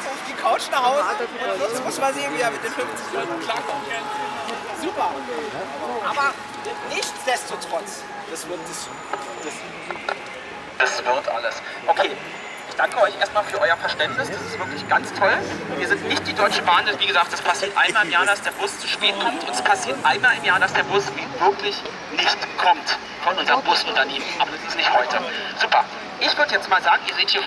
danach auf die Couch nach Hause und sonst muss man sehen, wie er mit den 50 Leuten klarkommt. Super. Aber nichtsdestotrotz, das wird das, das Das wird alles. Okay, ich danke euch erstmal für euer Verständnis. Das ist wirklich ganz toll. Wir sind nicht die Deutsche Bahn. Wie gesagt, es passiert einmal im Jahr, dass der Bus zu spät kommt. Und es passiert einmal im Jahr, dass der Bus wirklich nicht kommt von unserem Busunternehmen. Aber das ist nicht heute. Super. Ich würde jetzt mal sagen, ihr seht hier